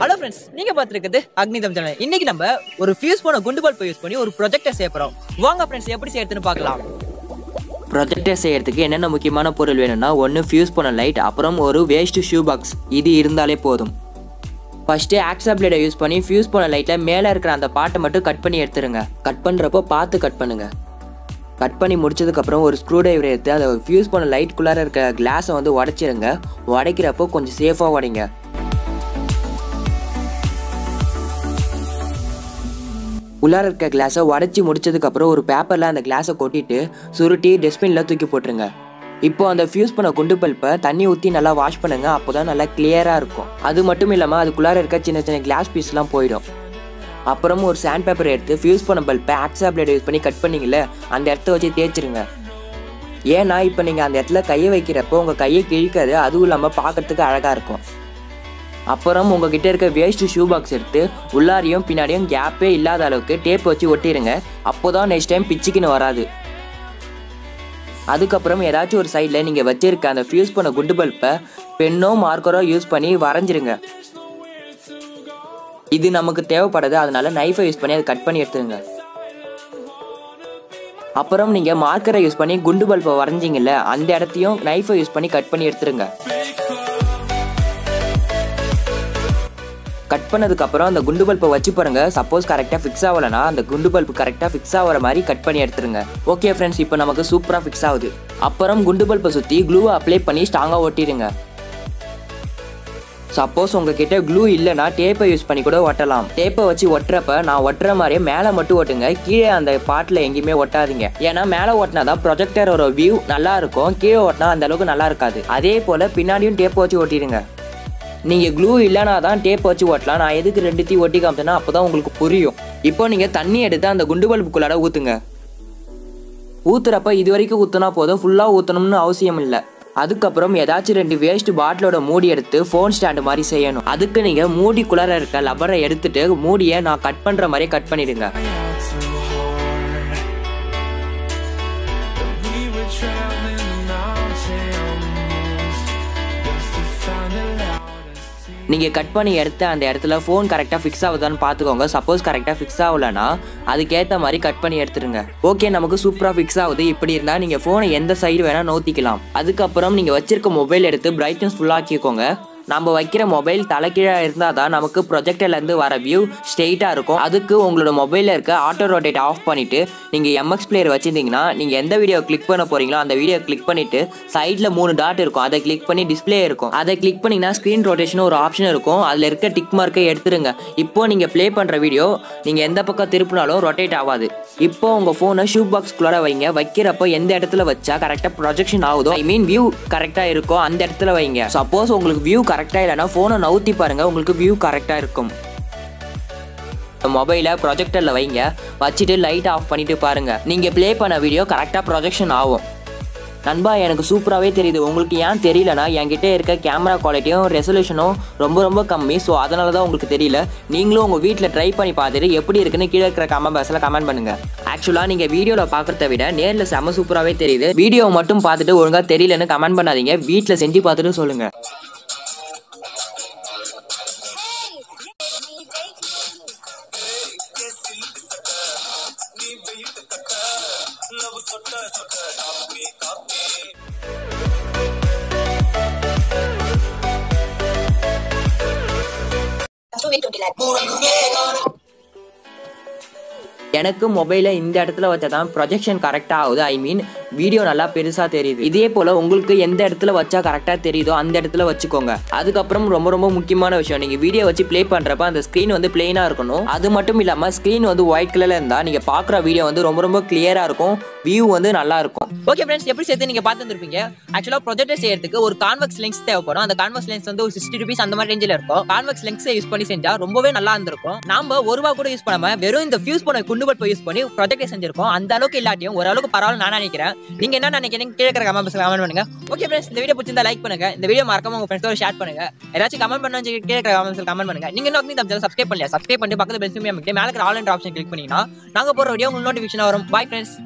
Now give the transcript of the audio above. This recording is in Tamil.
ஹலோ ஃப்ரெண்ட்ஸ் நீங்க பார்த்துருக்குது அக்னிதம் சேனல். இன்னைக்கு நம்ம ஒரு ஃபியூஸ் போன குண்டு பல்பை யூஸ் பண்ணி ஒரு ப்ரொஜெக்டர் செய்ய போறோம். வாங்க ஃப்ரெண்ட்ஸ் எப்படி செய்யறதுன்னு பார்க்கலாம். ப்ரொஜெக்டர் செய்யறதுக்கு என்னென்ன முக்கியமான பொருள் வேணும்னா ஒன்று ஃபியூஸ் போன லைட் அப்புறம் ஒரு வேஸ்ட் ஷூ பாக்ஸ் இது இருந்தாலே போதும். ஃபஸ்ட்டு ஆக்சா பிளேடை யூஸ் பண்ணி ஃபியூஸ் போன லைட்டில் மேலே இருக்கிற அந்த பாட்டை மட்டும் கட் பண்ணி எடுத்துருங்க. கட் பண்ணுறப்போ பார்த்து கட் பண்ணுங்க. கட் பண்ணி முடிச்சதுக்கப்புறம் ஒரு ஸ்க்ரூ டிரைவர் எடுத்து அதை ஃபியூஸ் பண்ண லைட்குள்ளார இருக்க கிளாஸை வந்து உடைச்சிருங்க. உடைக்கிறப்போ கொஞ்சம் சேஃபாக உடைங்க. உள்ளார இருக்க கிளாஸை உடச்சி முடிச்சதுக்கப்புறம் ஒரு பேப்பரில் அந்த கிளாஸை கொட்டிட்டு சுருட்டி டஸ்ட்பினில் தூக்கி போட்டுருங்க. இப்போ அந்த ஃபியூஸ் பண்ண குண்டு பல்பை தண்ணி ஊற்றி நல்லா வாஷ் பண்ணுங்க அப்போ தான் நல்லா கிளியராக இருக்கும். அது மட்டும் இல்லாமல் அதுக்குள்ளார இருக்க சின்ன சின்ன கிளாஸ் பீஸ்லாம் போயிடும். அப்புறம் ஒரு சாண்ட் பேப்பர் எடுத்து ஃபியூஸ் பண்ண பல்பை ஆக்ஸா பிளேட் யூஸ் பண்ணி கட் பண்ணிங்களே அந்த இடத்த வச்சு தேய்ச்சிருங்க. ஏன்னா இப்போ நீங்கள் அந்த இடத்துல கையை வைக்கிறப்போ உங்கள் கையை கிழிக்காது அதுவும் இல்லாமல் பார்க்கறதுக்கு அழகாக இருக்கும். அப்புறம் உங்ககிட்ட இருக்க வேஸ்ட் ஷூ பாக்ஸ் எடுத்து உள்ளாரையும் பின்னாடியும் கேப்பே இல்லாத அளவுக்கு டேப் வச்சு ஒட்டிடுங்க அப்போதான் நெக்ஸ்ட் டைம் பிச்சுக்குன்னு வராது. அதுக்கப்புறம் ஏதாச்சும் ஒரு சைடில் நீங்கள் வச்சிருக்க அந்த ஃபியூஸ் பண்ண குண்டு பல்பை பென்னோ மார்க்கரோ யூஸ் பண்ணி வரைஞ்சிருங்க. இது நமக்கு தேவைப்படுது அதனால நைஃபை யூஸ் பண்ணி அதை கட் பண்ணி எடுத்துருங்க. அப்புறம் நீங்கள் மார்க்கரை யூஸ் பண்ணி குண்டு பல்பை வரைஞ்சிங்கல்ல அந்த இடத்தையும் நைஃபை யூஸ் பண்ணி கட் பண்ணி எடுத்துருங்க. கட் பண்ணதுக்கு அப்புறம் அந்த குண்டு பல்பை வச்சு பாருங்க. சப்போஸ் கரெக்டாக ஃபிக்ஸ் ஆகலைன்னா அந்த குண்டு பல்ப் கரெக்டாக ஃபிக்ஸ் ஆகிற மாதிரி கட் பண்ணி எடுத்துருங்க. ஓகே ஃப்ரெண்ட்ஸ் இப்போ நமக்கு சூப்பராக ஃபிக்ஸ் ஆகுது. அப்புறம் குண்டு பல்பை சுற்றி க்ளூவை அப்ளை பண்ணி ஸ்ட்ராங்காக ஒட்டிடுங்க சப்போஸ் உங்ககிட்ட க்ளூ இல்லைன்னா டேப்பை யூஸ் பண்ணி கூட ஒட்டலாம் டேப்பை வச்சு ஒட்டுறப்ப நான் ஒட்டுற மாதிரியே மேலே மட்டும் ஒட்டுங்க. கீழே அந்த பாட்டில் எங்கேயுமே ஒட்டாதீங்க. ஏன்னா மேலே ஒட்டினா தான் ப்ரொஜெக்டரோட வியூ நல்லா இருக்கும். கீழே ஒட்டினா அந்த அளவுக்கு நல்லா இருக்காது. அதே போல் பின்னாடியும் டேப்பை வச்சு ஒட்டிடுங்க. நீங்கள் க்ளூ இல்லைனா தான் டேப் வச்சு ஓட்டலாம். நான் எதுக்கு ரெண்டுத்தையும் ஒட்டி காமிச்சேன்னா அப்போ தான் உங்களுக்கு புரியும். இப்போ நீங்கள் தண்ணி எடுத்து அந்த குண்டு பல்புக்குள்ளார ஊற்றுங்க ஊற்றுறப்ப இது வரைக்கும் ஊற்றினா போதும். ஃபுல்லாக ஊற்றணும்னு அவசியம் இல்லை. அதுக்கப்புறம் ஏதாச்சும் ரெண்டு வேஸ்ட் பாட்டிலோட மூடி எடுத்து ஃபோன் ஸ்டாண்டு மாதிரி செய்யணும். அதுக்கு நீங்கள் மூடிக்குள்ளார இருக்க லப்பரை எடுத்துட்டு மூடியை நான் கட் பண்ணுற மாதிரியே கட் பண்ணிடுங்க. We were traveling நீங்கள் கட் பண்ணி எடுத்த அந்த இடத்துல ஃபோன் கரெக்டாக ஃபிக்ஸ் ஆகுதான்னு பார்த்துக்கோங்க சப்போஸ் கரெக்டாக ஃபிக்ஸ் ஆகலைன்னா அதுக்கேற்ற மாதிரி கட் பண்ணி எடுத்துருங்க. ஓகே நமக்கு சூப்பராக ஃபிக்ஸ் ஆகுது. இப்படி இருந்தால் நீங்கள் ஃபோனை எந்த சைடு வேணால் நோத்திக்கலாம். அதுக்கப்புறம் நீங்கள் வச்சிருக்க மொபைல் எடுத்து பிரைட்னஸ் ஃபுல்லாக்கிக்கோங்க நம்ம வைக்கிற மொபைல் தலைக்கீழாக இருந்தால் தான் நமக்கு ப்ரொஜெக்டர்லேருந்து வர வியூ ஸ்ட்ரெயிட்டாக இருக்கும். அதுக்கு உங்களோட மொபைலில் இருக்க ஆட்டோ ரொட்டேட் ஆஃப் பண்ணிவிட்டு நீங்கள் எம்எக்ஸ் பிளேயர் வச்சுருந்தீங்கன்னா நீங்கள் எந்த வீடியோ கிளிக் பண்ண போகிறீங்களோ அந்த வீடியோ கிளிக் பண்ணிவிட்டு சைடில் மூணு டாட் இருக்கும். அதை கிளிக் பண்ணி டிஸ்பிளே இருக்கும். அதை கிளிக் பண்ணிங்கன்னா ஸ்க்ரீன் ரொட்டேஷன் ஒரு ஆப்ஷன் இருக்கும். அதில் இருக்க டிக் மார்க்கை எடுத்துருங்க. இப்போ நீங்கள் ப்ளே பண்ணுற வீடியோ நீங்கள் எந்த பக்கம் திருப்பினாலும் ரொட்டேட் ஆகாது. இப்போ உங்கள் ஃபோனை ஷூ பாக்ஸ்குள்ளார வைங்க. வைக்கிறப்போ எந்த இடத்துல வச்சா கரெக்டாக ப்ரொஜெக்ஷன் ஆகுதோ ஐ மீன் வியூ கரெக்டாக இருக்கோ அந்த இடத்துல வைங்க. சப்போஸ் உங்களுக்கு வியூ கரெக்ட் கரெக்டாக இல்லைன்னா ஃபோனை நவுத்தி பாருங்கள் உங்களுக்கு வியூ கரெக்டாக இருக்கும். மொபைலை ப்ரொஜெக்டரில் வைங்க வச்சுட்டு லைட் ஆஃப் பண்ணிட்டு பாருங்கள் நீங்கள் ப்ளே பண்ண வீடியோ கரெக்டாக ப்ரொஜெக்ஷன் ஆகும். நண்பா எனக்கு சூப்பராகவே தெரியுது. உங்களுக்கு ஏன் தெரியலனா என்கிட்ட இருக்க கேமரா குவாலிட்டியும் ரெசல்யூஷனும் ரொம்ப ரொம்ப கம்மி. ஸோ அதனால தான் உங்களுக்கு தெரியல. நீங்களும் உங்கள் வீட்டில் ட்ரை பண்ணி பார்த்துட்டு எப்படி இருக்குன்னு கீழே இருக்கிற கமெண்ட் பாக்ஸில் கமெண்ட் பண்ணுங்கள் ஆக்சுவலாக நீங்கள் வீடியோவில் பார்க்குறத விட நேரில் செம சூப்பராகவே தெரியுது. வீடியோ மட்டும் பார்த்துட்டு ஒழுங்காக தெரியலன்னு கமெண்ட் பண்ணாதீங்க. வீட்டில் செஞ்சு பார்த்துட்டு சொல்லுங்கள் எனக்கு மொபைலை இந்த இடத்துல வச்சா தான் ப்ரொஜெக்ஷன் கரெக்டாக ஆகுது. ஐ மீன் வீடியோ நல்லா பெருசாக தெரியுது. இதே போல் உங்களுக்கு எந்த இடத்துல வச்சா கரெக்டாக தெரியுதோ அந்த இடத்துல வச்சுக்கோங்க. அதுக்கப்புறம் ரொம்ப ரொம்ப முக்கியமான விஷயம் நீங்கள் வீடியோ வச்சு ப்ளே பண்ணுறப்ப அந்த ஸ்க்ரீன் வந்து பிளெயினாக இருக்கணும். அது மட்டும் இல்லாமல் ஸ்க்ரீன் வந்து ஒயிட் கலரில் இருந்தால் நீங்கள் பார்க்குற வீடியோ வந்து ரொம்ப ரொம்ப கிளியராக இருக்கும். வியூ வந்து நல்லா இருக்கும். ஓகே ஃப்ரெண்ட்ஸ் எப்படி சேர்த்து நீங்க பார்த்துருப்பீங்க ஆக்சுவலா ப்ரொஜெக்டர் செய்யறதுக்கு ஒரு கான்வெக்ஸ் லென்ஸ் தேவைப்படும். அந்த கான்வெக்ஸ் லென்ஸ் வந்து ஒரு சிக்ஸ்டி ருபீஸ் அந்த மாதிரி ரேஞ்சில் இருக்கும். கான்வெக்ஸ் லென்ஸை யூஸ் பண்ணி செஞ்சா ரொம்பவே நல்லா இருந்திருக்கும். நாம ஒரு ரூபா கூட யூஸ் பண்ணாம வெறும் இந்த ஃபியூஸ் பண்ண குண்டு பட்டு யூஸ் பண்ணி ப்ரொஜெக்டர் செஞ்சிருக்கோம். அந்த அளவுக்கு இல்லாட்டியும் ஓரளவுக்கு பரவாயில்ல நான் நினைக்கிறேன். நீங்க என்ன நினைக்கிறீங்க கீழே இருக்கிற கமெண்ட் கமெண்ட் பண்ணுங்க. ஓகே ஃப்ரெண்ட்ஸ் இந்த வீடியோ பிடிச்சிருந்தா லைக் பண்ணுங்க. இந்த வீடியோ மறக்காம உங்க ஃப்ரெண்ட்ஸோட ஷேர் பண்ணுங்க. ஏதாச்சும் கமெண்ட் பண்ண கீழே இருக்கிற கமெண்ட் பண்ணுங்க. நீங்க இன்னும் நம்ம சப்ஸ்கிரைப் பண்ணல சப்ஸ்கிரைப் பண்ணி பக்கத்துல பெல் சிம்பிள் மேலே இருக்கிற ஆல் ஆப்ஷன் கிளிக் பண்ணீங்கன்னா நாங்க போற வீடியோ உங்களுக்கு நோட்டிஃபிகேஷன் வரும். Bye friends